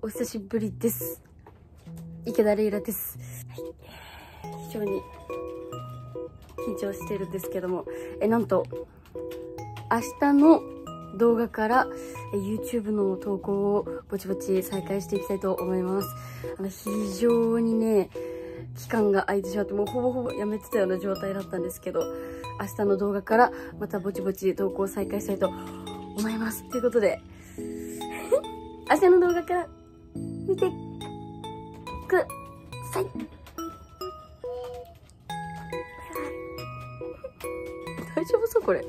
お久しぶりです。池田レイラです。はい、非常に緊張してるんですけども、え、なんと、明日の動画から YouTube の投稿をぼちぼち再開していきたいと思います。あの、非常にね、期間が空いてしまって、もうほぼほぼやめてたような状態だったんですけど、明日の動画からまたぼちぼち投稿再開したいと思います。ということで、明日の動画から見てください。大丈夫そうこれ。